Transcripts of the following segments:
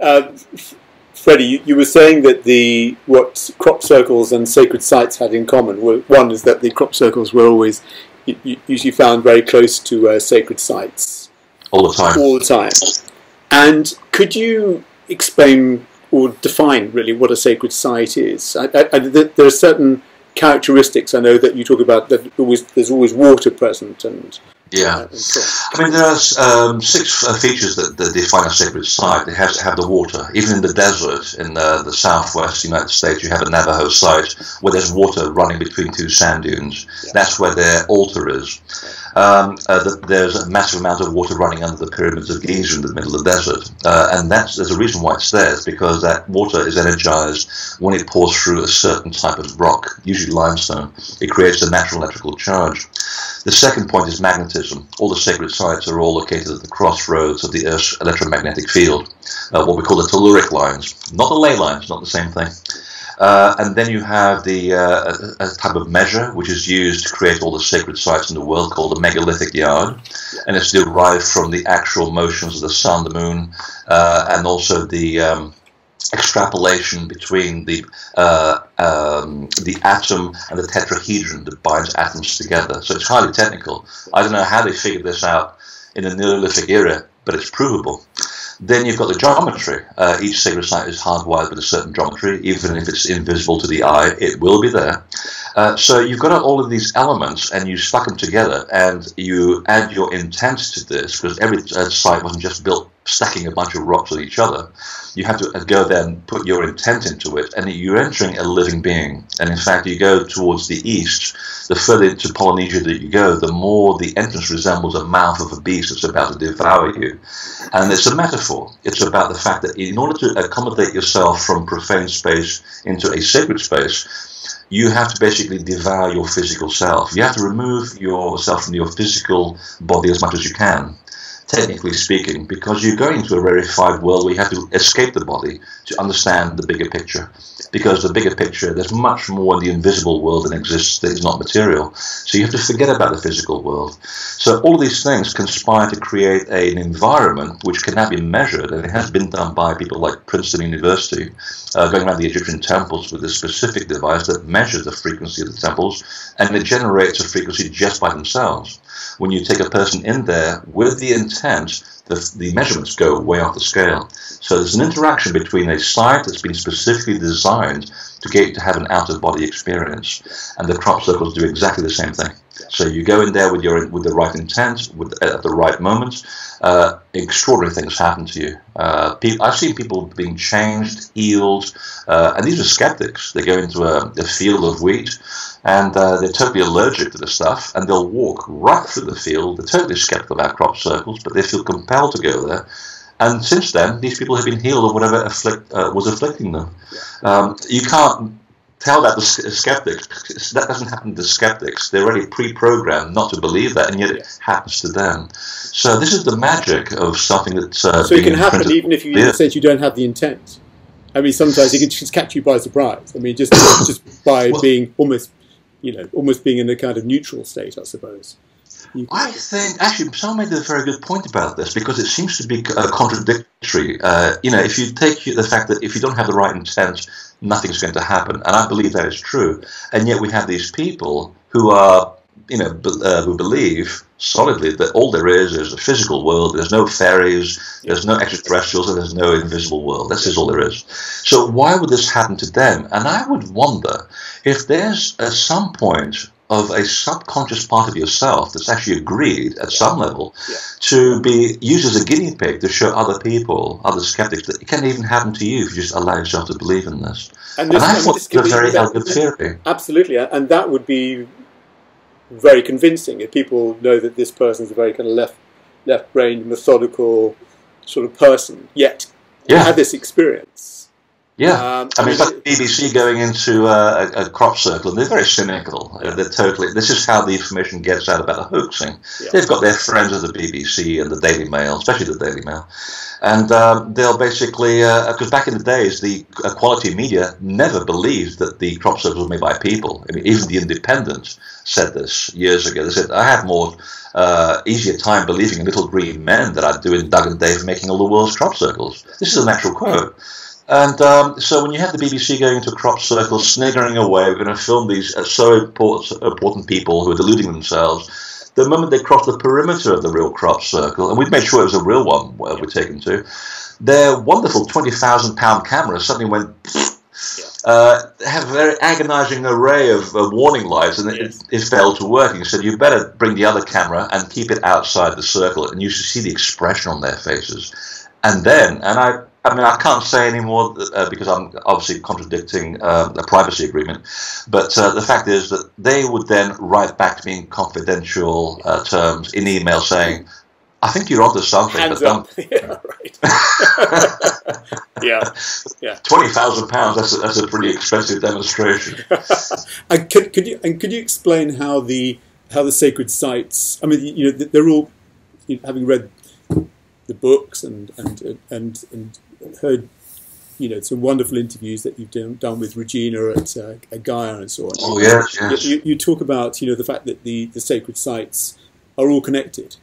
Uh, Freddy, you, you, were saying that the what crop circles and sacred sites had in common. Were, one is that the crop circles were always usually found very close to uh, sacred sites. All the time. All the time. And could you explain or define really what a sacred site is? I, I, I, there are certain characteristics I know that you talk about that always, there's always water present and yeah, I mean there are um, six uh, features that, that, define a sacred site. It has to have the water. Even in the desert in the, the southwest United States, you have a Navajo site where there's water running between two sand dunes. Yeah. That's where their altar is. Um, uh, the, there's a massive amount of water running under the pyramids of Giza in the middle of the desert, uh, and that's there's a reason why it's there. Because that water is energized when it pours through a certain type of rock, usually limestone. It creates a natural electrical charge. The second point is magnetism. All the sacred sites are all located at the crossroads of the Earth's electromagnetic field, uh, what we call the telluric lines, not the ley lines, not the same thing. Uh, and then you have the uh, a, a, type of measure which is used to create all the sacred sites in the world called the megalithic yard, and it's derived from the actual motions of the sun, the moon, uh, and also the um, extrapolation between the uh, um, the atom and the tetrahedron that binds atoms together. So it's highly technical. I don't know how they figured this out in the Neolithic era, but it's provable. Then you've got the geometry. Uh, each sacred site is hardwired with a certain geometry, even if it's invisible to the eye, it will be there. Uh, so you've got all of these elements and you stuck them together and you add your intent to this because every uh, site wasn't just built stacking a bunch of rocks on each other. You have to uh, go there and put your intent into it and you're entering a living being. And in fact, you go towards the east, the further into Polynesia that you go, the more the entrance resembles a mouth of a beast that's about to devour you. And it's a metaphor. It's about the fact that in order to accommodate yourself from profane space into a sacred space, you have to basically devour your physical self. You have to remove yourself from your physical body as much as you can technically speaking, because you're going to a rarefied world where you have to escape the body to understand the bigger picture. Because the bigger picture, there's much more in the invisible world than exists that is not material. So you have to forget about the physical world. So all of these things conspire to create a, an environment which cannot be measured, and it has been done by people like Princeton University, uh, going around the Egyptian temples with a specific device that measures the frequency of the temples, and it generates a frequency just by themselves when you take a person in there with the intent, the, the measurements go way off the scale. So there's an interaction between a site that's been specifically designed to get to have an out of body experience, and the crop circles do exactly the same thing. So you go in there with your with the right intent, with at the right moment. Uh, extraordinary things happen to you. Uh, I've seen people being changed, healed, uh, and these are skeptics. They go into a, a field of wheat, and uh, they're totally allergic to the stuff, and they'll walk right through the field. They're totally skeptical about crop circles, but they feel compelled to go there. And since then, these people have been healed of whatever afflict, uh, was afflicting them. Um, you can't tell that to skeptics. That doesn't happen to skeptics. They're already pre-programmed not to believe that, and yet it happens to them. So this is the magic of something that's uh, so it can happen even if you, in you don't have the intent. I mean, sometimes it can just catch you by surprise. I mean, just just by well, being almost you know, almost being in a kind of neutral state, I suppose. I think actually someone made a very good point about this because it seems to be uh, contradictory. Uh, you know, if you take the fact that if you don't have the right intent, nothing's going to happen, and I believe that is true. And yet we have these people who are, you know, uh, who believe solidly that all there is is a physical world. There's no fairies, there's no extraterrestrials, and there's no invisible world. This is all there is. So why would this happen to them? And I would wonder if there's at some point of a subconscious part of yourself that's actually agreed at some level yeah. to be used as a guinea pig to show other people, other skeptics, that it can even happen to you if you just allow yourself to believe in this. And, this, and I thought it was a very elegant theory. Absolutely, and that would be very convincing if people know that this person is a very kind of left left-brained, methodical sort of person, yet yeah. had this experience. Yeah, um, I mean, it's like BBC going into a, a, crop circle, and they're very cynical. Yeah. They're totally. This is how the information gets out about the hoaxing. Yeah. They've got their friends at the BBC and the Daily Mail, especially the Daily Mail, and um, they'll basically because uh, back in the days, the uh, quality media never believed that the crop circles were made by people. I mean, even the Independent said this years ago. They said, "I have more." Uh, easier time believing in little green men than I do in Doug and Dave making all the world's crop circles. This is an actual quote. And um, so when you have the BBC going into a crop circle, sniggering away, we're going to film these uh, so important, important people who are deluding themselves. The moment they cross the perimeter of the real crop circle, and we've made sure it was a real one where we're taken to, their wonderful twenty thousand pound camera suddenly went. Uh, have a very agonizing array of uh, warning lights, and it, it, failed to work. He said, "You better bring the other camera and keep it outside the circle." And you should see the expression on their faces. And then, and I I mean, I can't say anymore uh, because I'm obviously contradicting uh, a privacy agreement. But uh, the fact is that they would then write back to me in confidential uh, terms in email saying, "I think you're onto something." Hands up. yeah, right. yeah, yeah. Twenty thousand pounds. That's a, that's a pretty expensive demonstration. and could, could you and could you explain how the how the sacred sites? I mean, you know, they're all you know, having read the books and and and and heard you know some wonderful interviews that you've done, done with Regina at, uh, at Gaia and so on. Oh yes, yes. You, you, talk about you know the fact that the, the sacred sites are all connected.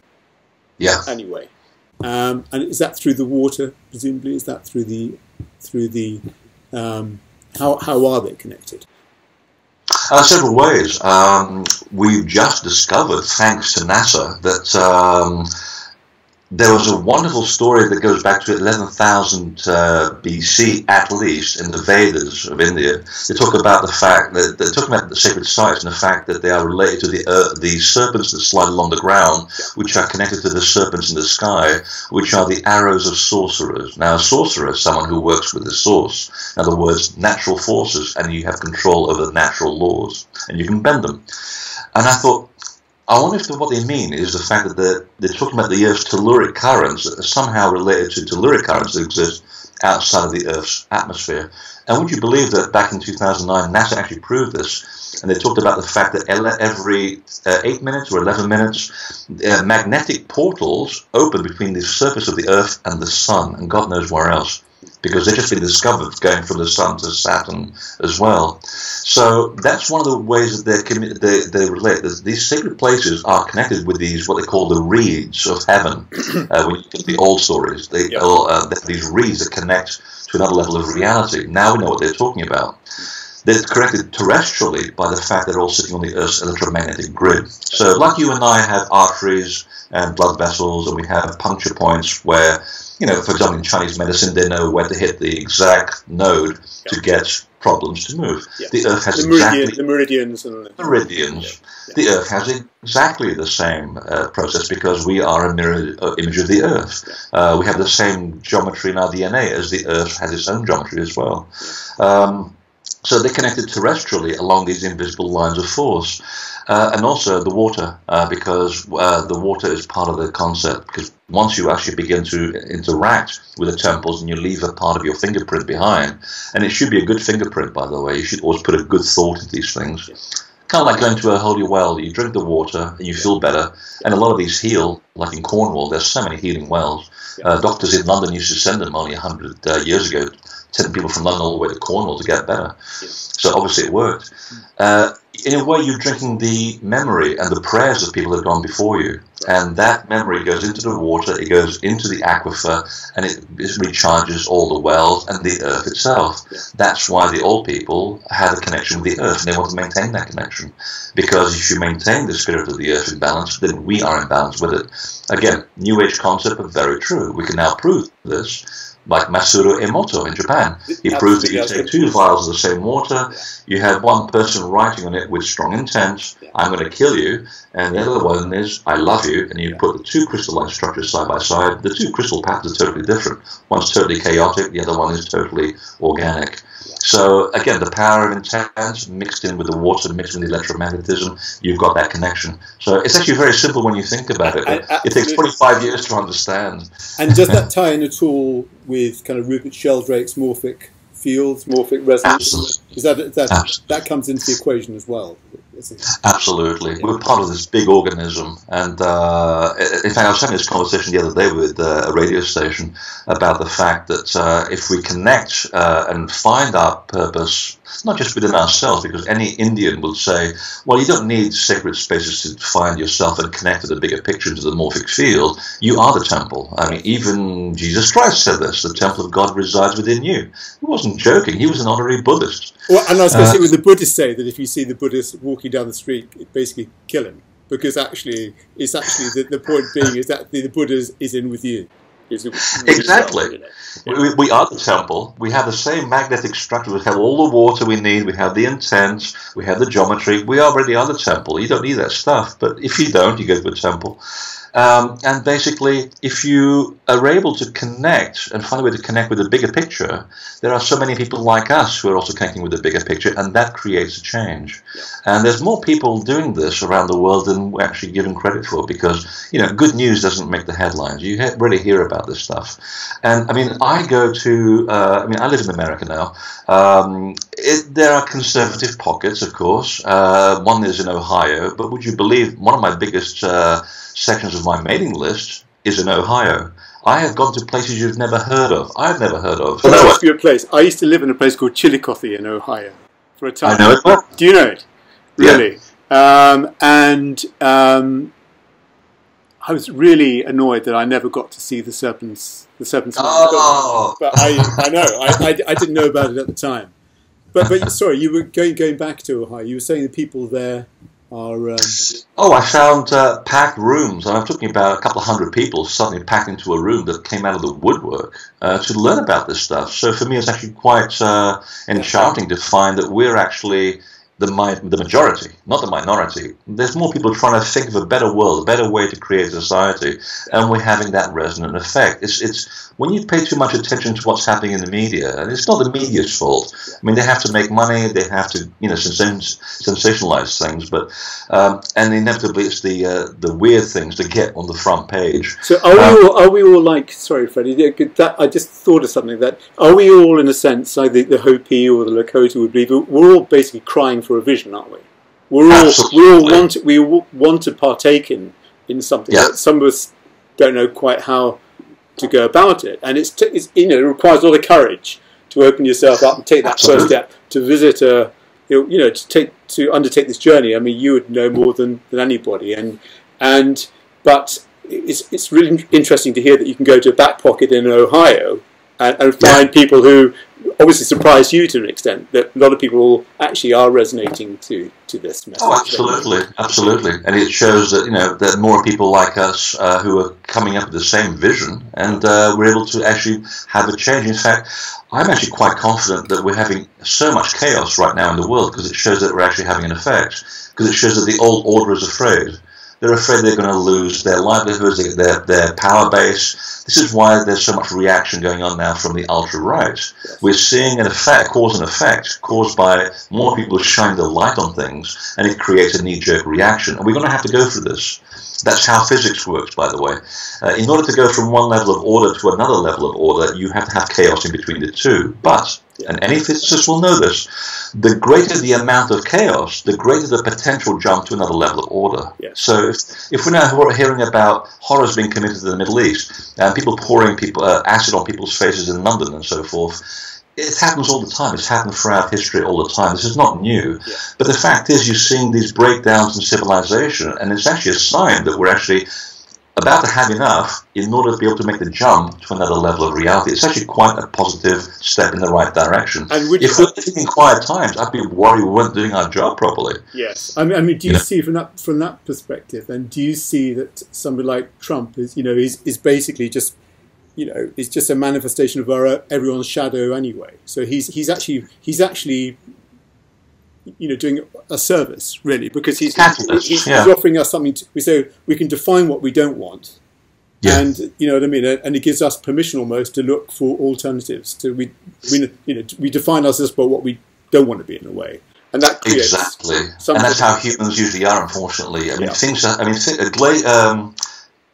Yeah. Anyway, um, and is that through the water? Presumably, is that through the through the um, how how are they connected? Uh, several ways. Um, we've just discovered, thanks to NASA, that um, there was a wonderful story that goes back to 11,000 uh, BC at least in the Vedas of India. They talk about the fact that they talk about the sacred sites and the fact that they are related to the the serpents that slide along the ground, which are connected to the serpents in the sky, which are the arrows of sorcerers. Now, a sorcerer is someone who works with the source. In other words, natural forces, and you have control over the natural laws, and you can bend them. And I thought, I wonder if what they mean is the fact that they're, they're talking about the Earth's telluric currents that are somehow related to telluric currents that exist outside of the Earth's atmosphere. And would you believe that back in 2009, NASA actually proved this? And they talked about the fact that every uh, 8 minutes or 11 minutes, uh, magnetic portals open between the surface of the Earth and the Sun, and God knows where else because they've just been discovered going from the Sun to Saturn as well. So that's one of the ways that they they, they relate. These sacred places are connected with these what they call the reeds of heaven. uh, when you get the old stories, they, yep. uh, these reeds that connect to another level of reality. Now we know what they're talking about. They're connected terrestrially by the fact they're all sitting on the Earth's electromagnetic grid. So, like you and I have arteries and blood vessels, and we have puncture points where you know, for example, in Chinese medicine, they know where to hit the exact node yeah. to get problems to move. Yeah. The Earth has the exactly the meridians and the meridians. Yeah. The Earth has exactly the same uh, process because we are a mirror uh, image of the Earth. Uh, we have the same geometry in our DNA as the Earth has its own geometry as well. Um, so they're connected terrestrially along these invisible lines of force. Uh, and also the water, uh, because uh, the water is part of the concept. Because once you actually begin to interact with the temples and you leave a part of your fingerprint behind, and it should be a good fingerprint, by the way, you should always put a good thought into these things. Kind of like going to a holy well, you drink the water and you feel better, and a lot of these heal, like in Cornwall, there's so many healing wells. Uh, doctors in London used to send them only 100 uh, years ago, sending people from London all the way to Cornwall to get better. So obviously it worked. In a way, you're drinking the memory and the prayers of people that have gone before you. And that memory goes into the water, it goes into the aquifer, and it, it recharges all the wells and the earth itself. That's why the old people had a connection with the earth, and they want to maintain that connection. Because if you maintain the spirit of the earth in balance, then we are in balance with it. Again, New Age concept, but very true. We can now prove this like Masaru Emoto in Japan. He proved that you take two vials of the same water, you have one person writing on it with strong intent, I'm going to kill you, and the other one is, I love you, and you put the two crystalline structures side by side. The two crystal patterns are totally different. One's totally chaotic, the other one is totally organic. So again, the power of intent mixed in with the water, mixed with the electromagnetism, you've got that connection. So it's actually very simple when you think about it. It takes 25 years to understand. And does that tie in at all with kind of Rupert Sheldrake's morphic fields, morphic resonance. Absolutely. Is that, that, Absolutely. that comes into the equation as well? Absolutely. We're part of this big organism. And uh, in fact, I was having this conversation the other day with uh, a radio station about the fact that uh, if we connect uh, and find our purpose not just within ourselves, because any Indian will say, well, you don't need sacred spaces to find yourself and connect to the bigger picture, to the morphic field. You are the temple. I mean, even Jesus Christ said this the temple of God resides within you. He wasn't joking, he was an honorary Buddhist. Well, and I was going to say, uh, when the Buddhists say that if you see the Buddhist walking down the street, basically kill him. Because actually, it's actually the, the point being is that the, the Buddha is in with you exactly. We, we, are the temple. We have the same magnetic structure. We have all the water we need. We have the intent. We have the geometry. We are already are the temple. You don't need that stuff. But if you don't, you go to a temple. Um, and basically, if you are able to connect and find a way to connect with the bigger picture, there are so many people like us who are also connecting with the bigger picture, and that creates a change. Yeah. And there's more people doing this around the world than we're actually given credit for because, you know, good news doesn't make the headlines. You really hear about this stuff. And I mean, I go to, uh, I mean, I live in America now. Um, it, there are conservative pockets, of course. Uh, one is in Ohio, but would you believe one of my biggest uh, sections of my mailing list is in Ohio. I have gone to places you've never heard of. I've never heard of. Well, that must be a place. I used to live in a place called Chillicothe in Ohio for a time. I know it well. Do you know it? Really? Yeah. Um, and um, I was really annoyed that I never got to see the serpents. The serpents. Oh. But I, I know. I, I, I, didn't know about it at the time. But, but sorry, you were going going back to Ohio. You were saying the people there are. Um... Oh, I found uh, packed rooms, and I'm talking about a couple of hundred people suddenly packed into a room that came out of the woodwork uh, to learn about this stuff. So for me, it's actually quite uh, enchanting to find that we're actually the, the majority, not the minority. There's more people trying to think of a better world, a better way to create a society, and we're having that resonant effect. It's, it's when you pay too much attention to what's happening in the media, and it's not the media's fault. I mean, they have to make money, they have to, you know, sensationalize things, but um, and inevitably it's the uh, the weird things to get on the front page. So are um, we all are we all like? Sorry, Freddy. That, I just thought of something. That are we all in a sense like the, the Hopi or the Lakota would believe? We're all basically crying for a vision, aren't we? We're all we all want we want to partake in in something yeah. that some of us don't know quite how to go about it. And it's, t- it's, you know it requires a lot of courage to open yourself up and take that first step to visit a you know to take to undertake this journey. I mean, you would know more than, than anybody, and and but it's it's really interesting to hear that you can go to a back pocket in Ohio and, and find yeah. people who obviously surprised you to an extent that a lot of people actually are resonating to, to this message. Oh, absolutely, absolutely, and it shows that you know that more people like us uh, who are coming up with the same vision, and uh, we're able to actually have a change. In fact, I'm actually quite confident that we're having so much chaos right now in the world because it shows that we're actually having an effect. Because it shows that the old order is afraid. They're afraid they're going to lose their livelihoods, their, their power base. This is why there's so much reaction going on now from the ultra right. We're seeing an effect, cause and effect, caused by more people shining the light on things, and it creates a knee jerk reaction. And we're going to have to go through this. That's how physics works, by the way. Uh, in order to go from one level of order to another level of order, you have to have chaos in between the two. But, and any physicist will know this, the greater the amount of chaos, the greater the potential jump to another level of order. Yes. So if, if we're now hearing about horrors being committed in the Middle East, and people pouring people uh, acid on people's faces in London and so forth, it happens all the time. It's happened throughout history all the time. This is not new. Yeah. But the fact is, you're seeing these breakdowns in civilization, and it's actually a sign that we're actually about to have enough in order to be able to make the jump to another level of reality. It's actually quite a positive step in the right direction. And if we're living in quiet times, I'd be worried we weren't doing our job properly. Yes, I mean, I mean do you, see from that from that perspective, and do you see that somebody like Trump is, you know, is is basically just you know, is just a manifestation of our everyone's shadow anyway. So he's he's actually he's actually you know doing a service really because he's he's, he's, yeah. offering us something to, we say we can define what we don't want. Yeah. and you know what I mean? And it gives us permission almost to look for alternatives to we, we you know we define ourselves by what we don't want to be in a way. And that exactly. and that's how humans usually are unfortunately. I mean yeah. things I mean um,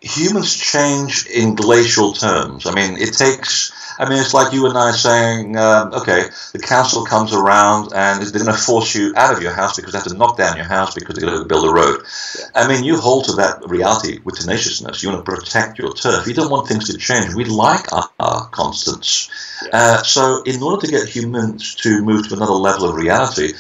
humans change in glacial terms. I mean it takes I mean, it's like you and I saying, um, okay, the council comes around and they're going to force you out of your house because they have to knock down your house because they're going to build a road. Yeah. I mean, you hold to that reality with tenaciousness. You want to protect your turf. You don't want things to change. We like our, our constants. Yeah. Uh, so, in order to get humans to move to another level of reality,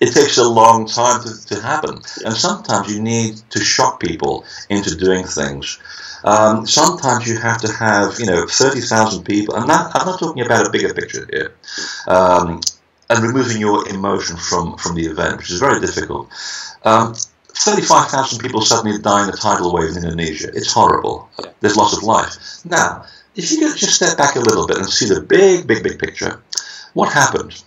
it takes a long time to, to happen. And sometimes you need to shock people into doing things. Um, sometimes you have to have, you know, 30,000 people. I'm not, I'm not talking about a bigger picture here. Um, and removing your emotion from, from the event, which is very difficult. Um, 35,000 people suddenly die in a tidal wave in Indonesia. It's horrible. There's loss of life. Now, if you could just step back a little bit and see the big, big, big picture, what happened?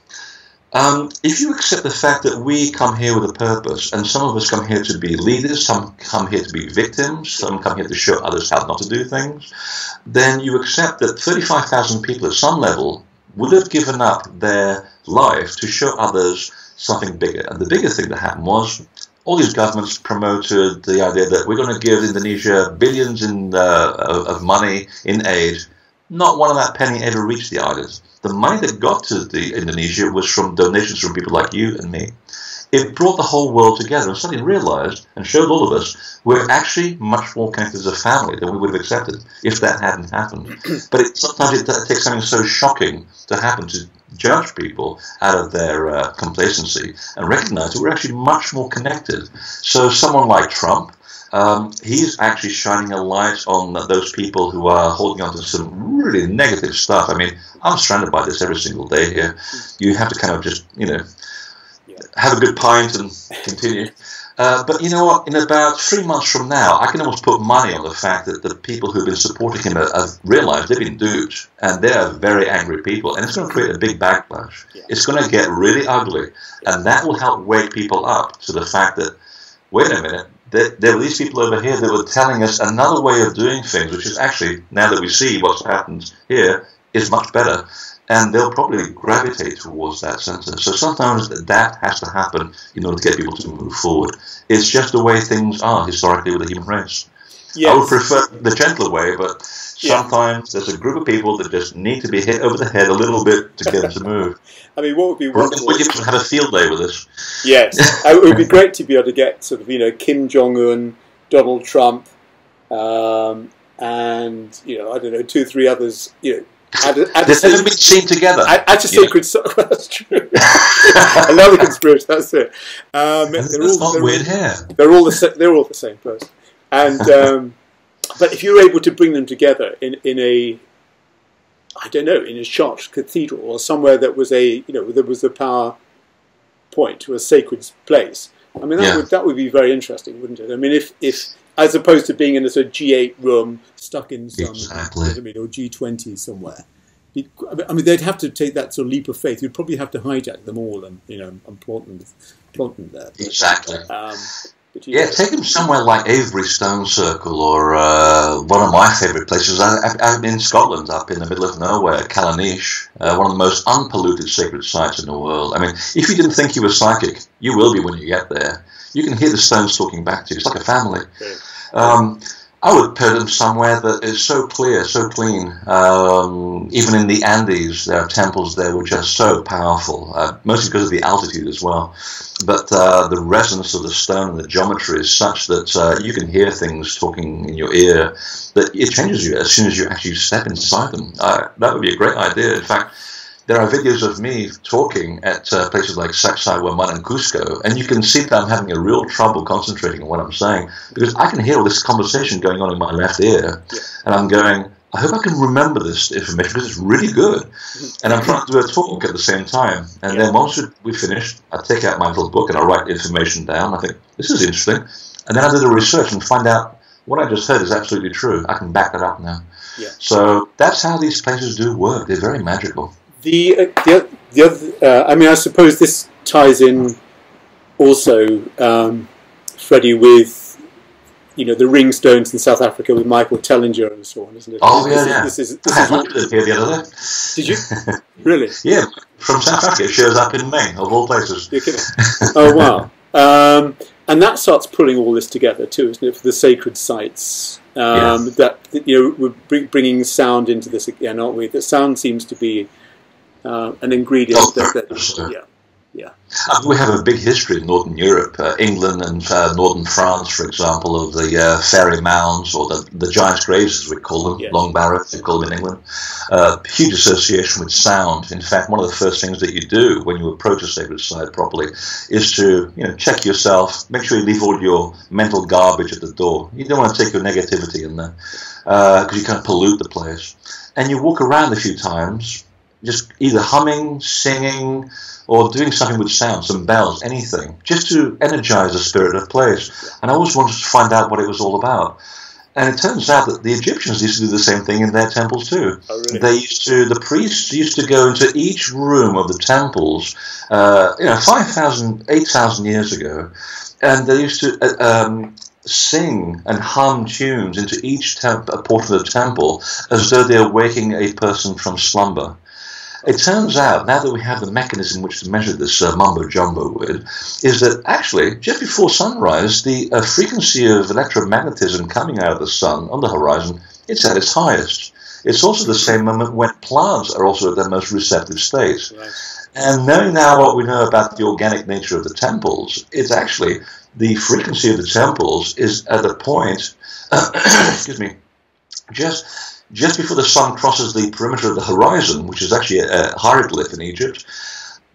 Um, if you accept the fact that we come here with a purpose, and some of us come here to be leaders, some come here to be victims, some come here to show others how not to do things, then you accept that 35,000 people at some level would have given up their life to show others something bigger. And the bigger thing that happened was all these governments promoted the idea that we're going to give Indonesia billions in, uh, of money in aid. Not one of that penny ever reached the islands. The money that got to the Indonesia was from donations from people like you and me. It brought the whole world together and suddenly realized and showed all of us we're actually much more connected as a family than we would have accepted if that hadn't happened. But it, sometimes it, it, takes something so shocking to happen to judge people out of their uh, complacency and recognize that we're actually much more connected. So someone like Trump, um, he's actually shining a light on those people who are holding on to some really negative stuff. I mean, I'm surrounded by this every single day here. You have to kind of just, you know, have a good pint and continue. Uh, but you know what? In about three months from now, I can almost put money on the fact that the people who've been supporting him have realized they've been duped, and they're very angry people, and it's going to create a big backlash. Yeah. It's going to get really ugly, and that will help wake people up to the fact that, wait a minute, there, there were these people over here that were telling us another way of doing things, which is actually, now that we see what's happened here, is much better. And they'll probably gravitate towards that center. So sometimes that has to happen in order to get people to move forward. It's just the way things are historically with the human race. Yes. I would prefer the gentler way, but sometimes yeah. there's a group of people that just need to be hit over the head a little bit to get them to move. I mean, what would be wonderful? We have a field day with this. Yes, it would be great to be able to get sort of you know Kim Jong Un, Donald Trump, um, and you know I don't know two or three others. You know. At a, at They've never been seen together. At a sacred so that's true. Another conspiracy. That's it. Um, that's they're all, they're weird all, hair. They're all the they're all the same person. And um, but if you're able to bring them together in in a I don't know, in a church, cathedral, or somewhere that was a, you know, there was a power point, to a sacred place. I mean, that yeah. would that would be very interesting, wouldn't it? I mean, if if as opposed to being in a sort of G8 room stuck in some, exactly. I mean, or G20 somewhere. I mean, they'd have to take that sort of leap of faith. You'd probably have to hijack them all and you know and plant them, plant them there. But, exactly. Um, yeah, take them somewhere like Avebury Stone Circle or uh, one of my favourite places. I, am in Scotland, up in the middle of nowhere, Callanish, uh, one of the most unpolluted sacred sites in the world. I mean, if you didn't think you were psychic, you will be when you get there. You can hear the stones talking back to you. It's like a family. Um, I would put them somewhere that is so clear, so clean. Um, even in the Andes, there are temples there which are so powerful, uh, mostly because of the altitude as well. But uh, the resonance of the stone and the geometry is such that uh, you can hear things talking in your ear that it changes you as soon as you actually step inside them. Uh, that would be a great idea. In fact, there are videos of me talking at uh, places like Sacsayhuaman and Cusco, and you can see that I'm having a real trouble concentrating on what I'm saying because I can hear all this conversation going on in my left ear, yeah. and I'm going, I hope I can remember this information because it's really good. And I'm trying to do a talk at the same time. And yeah. then once we finished, I take out my little book and I write information down. I think, this is interesting. And then I do the research and find out what I just heard is absolutely true. I can back that up now. Yeah. So that's how these places do work. They're very magical. The, uh, the, the other, uh, I mean, I suppose this ties in also, um, Freddy, with you know the ring stones in South Africa with Michael Tellinger and so on, isn't it? Oh this yeah, is, yeah. This is, this I is here the other day. Did you really? yeah, from South Africa. It shows up in Maine, of all places. You're kidding? oh wow! Um, and that starts pulling all this together too, isn't it? For the sacred sites Um, That you know we're bringing sound into this again, aren't we? That sound seems to be uh, an ingredient. Oh, that, that, yeah, yeah. Uh, we have a big history in Northern Europe, uh, England and uh, Northern France, for example, of the uh, fairy mounds or the, the giant's graves, as we call them, Yes. long barrows, they call them in England. Uh, huge association with sound. In fact, one of the first things that you do when you approach a sacred site properly is to you know check yourself, make sure you leave all your mental garbage at the door. You don't want to take your negativity in there because you can't pollute the place. And you walk around a few times, just either humming, singing, or doing something with sound, some bells, anything, just to energize the spirit of place. And I always wanted to find out what it was all about. And it turns out that the Egyptians used to do the same thing in their temples too. Oh, really? They used to, the priests used to go into each room of the temples, uh, you know, 5,000, 8,000 years ago, and they used to uh, um, sing and hum tunes into each temp- portion of the temple as though they were waking a person from slumber. It turns out, now that we have the mechanism which to measure this uh, mumbo jumbo with, is that actually, just before sunrise, the uh, frequency of electromagnetism coming out of the sun on the horizon, it's at its highest. It's also the same moment when plants are also at their most receptive state. Right. And knowing now what we know about the organic nature of the temples, it's actually the frequency of the temples is at a point, excuse me, just just before the sun crosses the perimeter of the horizon, which is actually a, a hieroglyph in Egypt.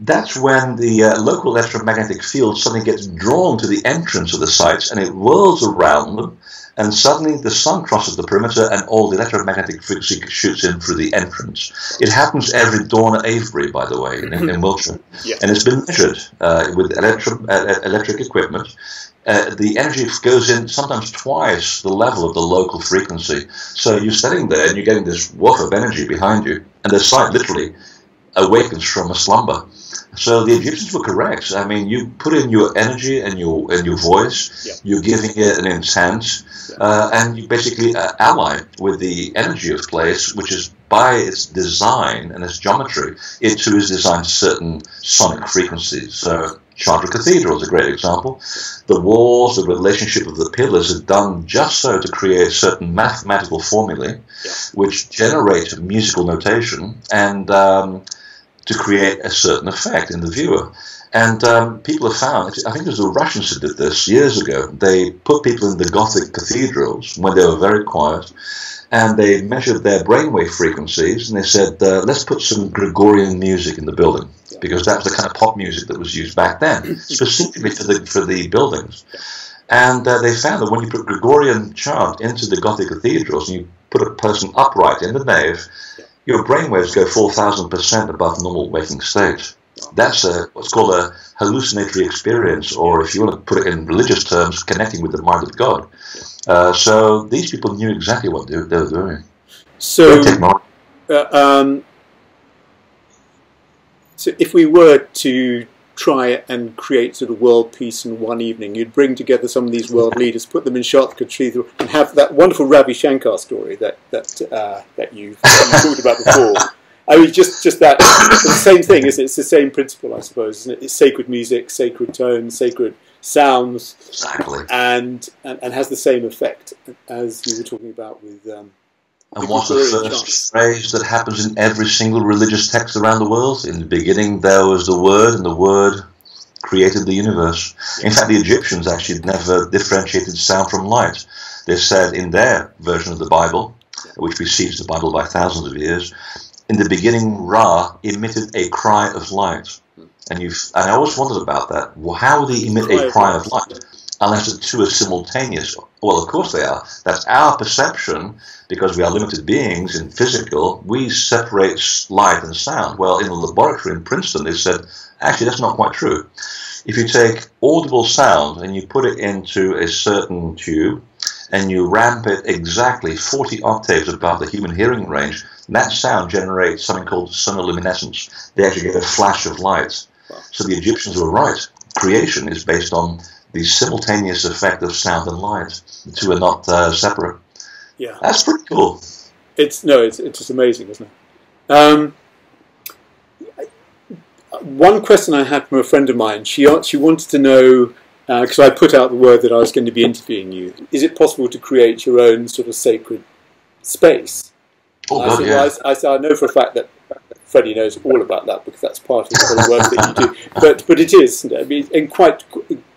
That's when the uh, local electromagnetic field suddenly gets drawn to the entrance of the sites and it whirls around them. And suddenly the sun crosses the perimeter and all the electromagnetic frequency shoots in through the entrance. It happens every dawn at Avebury, by the way, in, in Wiltshire. Yeah. And it's been measured uh, with electro- uh, electric equipment. Uh, the energy goes in sometimes twice the level of the local frequency. So you're standing there and you're getting this woof of energy behind you, and the site literally awakens from a slumber. So the Egyptians were correct. I mean, you put in your energy and your and your voice. Yeah. You're giving it an intent, uh, and you basically uh, ally with the energy of place, which is by its design and its geometry, it too is designed certain sonic frequencies. So Chartres Cathedral is a great example. The walls, the relationship of the pillars is done just so to create certain mathematical formulae, Yeah. which generate musical notation and um, to create a certain effect in the viewer. And um, people have found, I think it was the Russians who did this years ago. They put people in the Gothic cathedrals when they were very quiet, and they measured their brainwave frequencies, and they said, uh, let's put some Gregorian music in the building, because that was the kind of pop music that was used back then, specifically for the, for the buildings. And uh, they found that when you put Gregorian chant into the Gothic cathedrals, and you put a person upright in the nave, your brainwaves go 4,000% above normal waking state. That's a, what's called a hallucinatory experience, or if you want to put it in religious terms, connecting with the mind of God. Uh, so these people knew exactly what they, they were doing. So, uh, um, so if we were to try and create sort of world peace in one evening, you'd bring together some of these world leaders, put them in Chartres Cathedral, and have that wonderful Ravi Shankar story that that uh, that you've, you talked about before. I mean, just just that the same thing, isn't it? It's the same principle, I suppose. Isn't it? It's sacred music, sacred tones, sacred sounds, Exactly. and, and and has the same effect as you were talking about with. Um, And what's the first phrase that happens in every single religious text around the world? In the beginning, there was the Word, and the Word created the universe. In fact, the Egyptians actually never differentiated sound from light. They said in their version of the Bible, which precedes the Bible by thousands of years, in the beginning, Ra emitted a cry of light. And you, and I always wondered about that. Well, how would he emit a cry of light? Unless the two are simultaneous. Well, of course they are. That's our perception because we are limited beings in physical. We separate light and sound. Well, in a laboratory in Princeton, they said actually that's not quite true. If you take audible sound and you put it into a certain tube and you ramp it exactly 40 octaves above the human hearing range, that sound generates something called sonoluminescence. They actually get a flash of light. So the Egyptians were right. Creation is based on the simultaneous effect of sound and light. The two are not uh, separate. yeah, That's pretty cool. it's no, it's it's just amazing, isn't it? Um, one question I had from a friend of mine. She she wanted to know because uh, I put out the word that I was going to be interviewing you. Is it possible to create your own sort of sacred space? Oh, I, God, said, yeah. I, I, said, I know for a fact that Freddy knows all about that because that's part of the work that you do. But but it is, I mean, and quite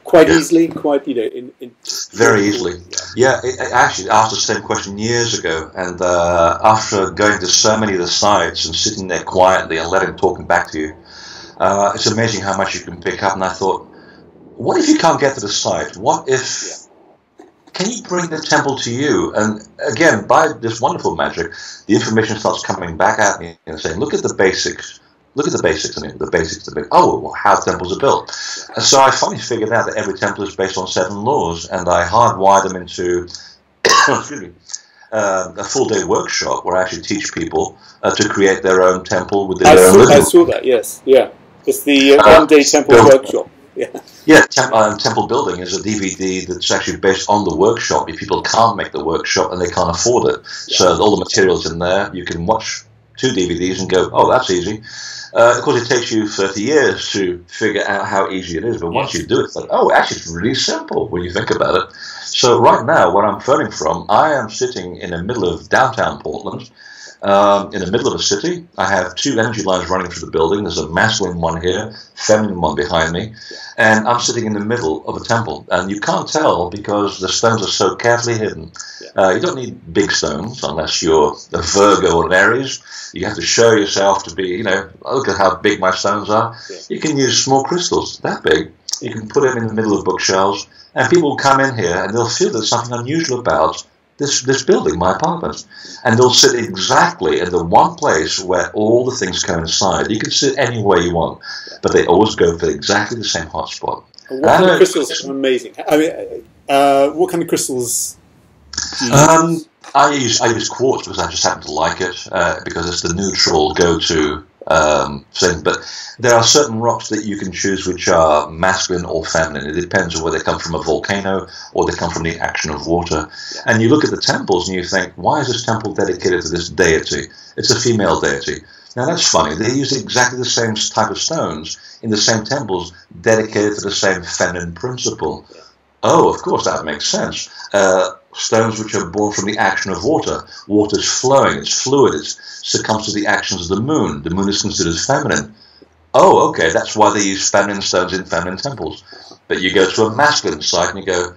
quite Yeah. easily, quite you know, in, in Very easily. Yeah, it, I actually asked the same question years ago, and uh, after going to so many of the sites and sitting there quietly and letting talking back to you, uh, it's amazing how much you can pick up. And I thought, what if you can't get to the site? What if? Can you bring the temple to you? And again, by this wonderful magic, the information starts coming back at me and saying, "Look at the basics. Look at the basics. I mean, the basics. The big, oh, well, how temples are built." And so I finally figured out that every temple is based on seven laws, and I hardwired them into excuse me, uh, a full day workshop where I actually teach people uh, to create their own temple within I their own saw, I saw that. Yes, yeah. It's the uh, Uh, one day temple workshop. Yeah, Yeah, Tem- uh, Temple Building is a DVD that's actually based on the workshop. If people can't make the workshop and they can't afford it, so all the materials in there, you can watch two DVDs and go, oh, that's easy. Uh, of course, it takes you 30 years to figure out how easy it is, but once you do it, it's like, oh, actually, it's really simple when you think about it. So right now, where I'm phoning from, I am sitting in the middle of downtown Portland, um, in the middle of a city. I have two energy lines running through the building. There's a masculine one here, feminine one behind me, and I'm sitting in the middle of a temple. And you can't tell because the stones are so carefully hidden. Uh, you don't need big stones unless you're a Virgo or an Aries. You have to show yourself to be, you know, look at how big my stones are. You can use small crystals that big. You can put them in the middle of bookshelves, and people will come in here and they'll feel there's something unusual about this this building, my apartment, and they'll sit exactly in the one place where all the things coincide. You can sit anywhere you want, but they always go for exactly the same hotspot. What kind of crystals are amazing? I mean, uh, what kind of crystals? Um? I use I use quartz because I just happen to like it uh, because it's the neutral go-to um, thing. But there are certain rocks that you can choose which are masculine or feminine. It depends on whether they come from a volcano or they come from the action of water. And you look at the temples and you think, why is this temple dedicated to this deity? It's a female deity. Now that's funny. They use exactly the same type of stones in the same temples dedicated to the same feminine principle. Oh, of course, that makes sense. Uh, stones which are born from the action of water. Water is flowing, it's fluid, it succumbs to the actions of the moon. The moon is considered feminine. Oh, okay, that's why they use feminine stones in feminine temples. But you go to a masculine site and you go,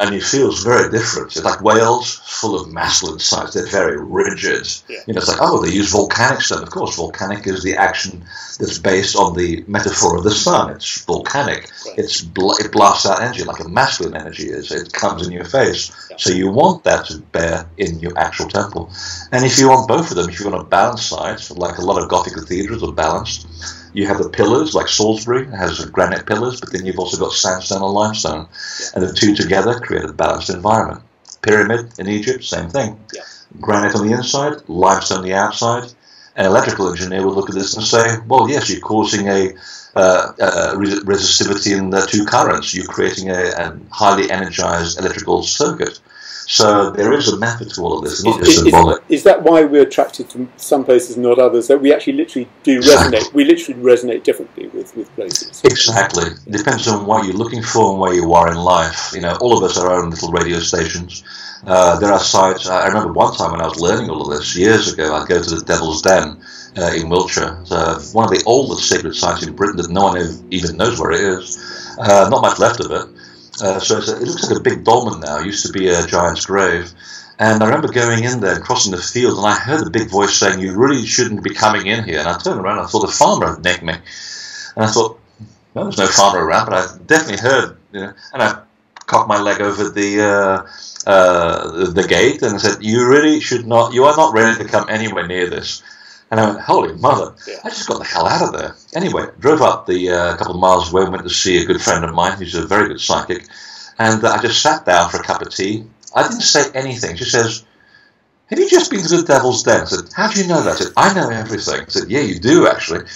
and it feels very different. It's like Wales, full of masculine sites. They're very rigid. Yeah. You know, it's like, oh, they use volcanic stone. Of course, volcanic is the action that's based on the metaphor of the sun. It's volcanic. Right. It's bl- it blasts out energy like a masculine energy is. It comes in your face. Yeah. So you want that to bear in your actual temple. And if you want both of them, if you want a balanced site, like a lot of Gothic cathedrals are balanced, you have the pillars, like Salisbury has granite pillars, but then you've also got sandstone and limestone. And the two together create a balanced environment. Pyramid in Egypt, same thing. Yeah. Granite on the inside, limestone on the outside. An electrical engineer will look at this and say, well, yes, you're causing a uh, uh, res- resistivity in the two currents. You're creating a, a highly energized electrical circuit. So there is a method to all of this, not Is, just is- symbolic. is that why we're attracted to some places and not others? That we actually literally do Exactly. resonate. We literally resonate differently with, with places. Exactly. It depends on what you're looking for and where you are in life. You know, all of us are our own little radio stations. Uh, there are sites. I remember one time when I was learning all of this years ago. I'd go to the Devil's Den uh, in Wiltshire. Uh, one of the oldest sacred sites in Britain that no one even knows where it is. Uh, not much left of it. Uh, so a, it looks like a big dolmen now. It used to be a giant's grave. And I remember going in there and crossing the field, and I heard a big voice saying, "You really shouldn't be coming in here." And I turned around, and I thought the farmer had nicked me, and I thought, well, there's no farmer around, but I definitely heard, you know, and I cocked my leg over the uh, uh, the gate and said, "You really should not. You are not ready to come anywhere near this." And I went, "Holy mother!" Yeah. I just got the hell out of there. Anyway, drove up the uh, couple of miles away, and went to see a good friend of mine who's a very good psychic, and uh, I just sat down for a cup of tea. I didn't say anything. She says. Have you just been to the Devil's Den? I said, How do you know that? I said, I know everything. I said, Yeah, you do actually. I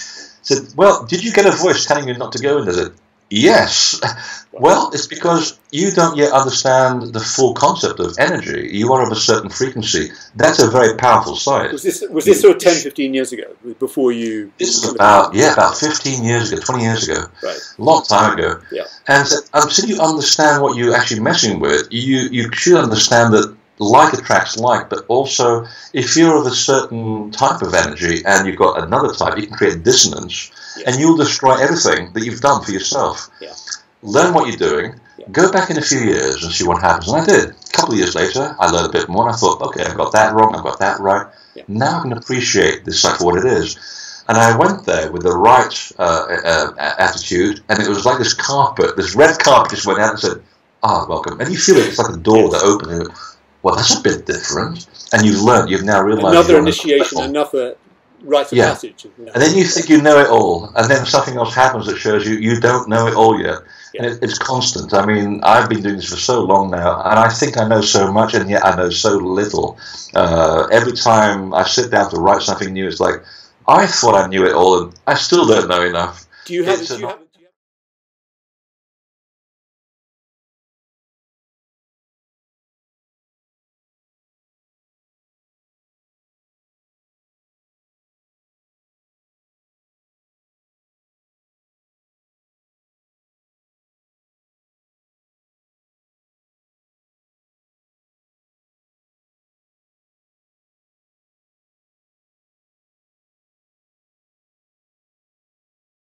said, Well, did you get a voice telling you not to go in? I said, Yes. Well, it's because you don't yet understand the full concept of energy. You are of a certain frequency. That's a very powerful site. Was this was this sort of 10, 15 years ago before you? This is about yeah, about fifteen years ago, twenty years ago, Right. a long time ago. Yeah. And um, until you understand what you're actually messing with, you you should understand that like attracts like, but also if you're of a certain type of energy and you've got another type, you can create dissonance, Yeah. and you'll destroy everything that you've done for yourself. Yeah. Learn what you're doing. Yeah. Go back in a few years and see what happens. And I did. A couple of years later, I learned a bit more, and I thought, okay, I've got that wrong, I've got that right. Now I can appreciate this site for what it is. And I went there with the right uh, uh, attitude, and it was like this carpet, this red carpet just went out and said, ah, welcome. And you feel it, it's like a door that opens. And you go, well, that's a bit different. And you've learned, you've now realized. Another you're on a initiation, another rite of Yeah. passage. you know. And then you think you know it all, and then something else happens that shows you you don't know it all yet. And it, it's constant. I mean, I've been doing this for so long now, and I think I know so much, and yet I know so little. Uh, every time I sit down to write something new, it's like, I thought I knew it all, and I still don't know enough. do you have? it's Do you an- have